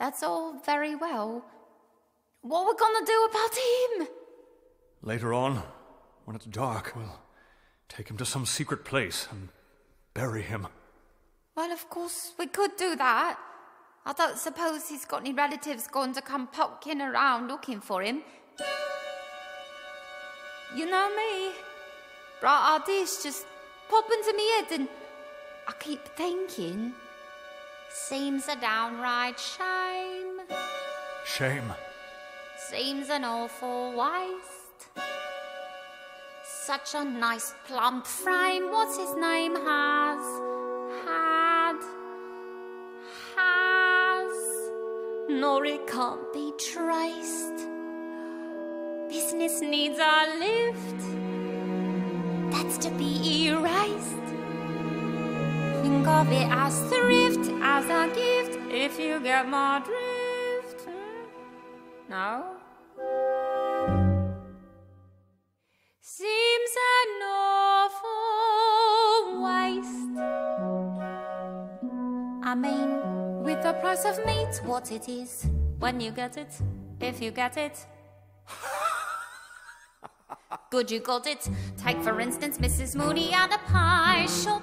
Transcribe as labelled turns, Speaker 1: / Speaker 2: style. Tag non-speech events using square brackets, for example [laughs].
Speaker 1: That's all very well. What we're gonna do about him?
Speaker 2: Later on, when it's dark, we'll take him to some secret place and bury him.
Speaker 1: Well, of course, we could do that. I don't suppose he's got any relatives going to come poking around looking for him. You know me. Bright ideas just pop into me head and I keep thinking. Seems a downright shame.
Speaker 2: Shame.
Speaker 1: Seems an awful waste. Such a nice plump frame, what's his name has? Had. Has. Nor it can't be traced. Business needs a lift. Of it as thrift, as a gift, if you get my drift. No? Seems an awful waste. I mean, with the price of meat, what it is, when you get it, if you get it. [laughs] Good, you got it. Take, for instance, Mrs. Mooney at a pie shop.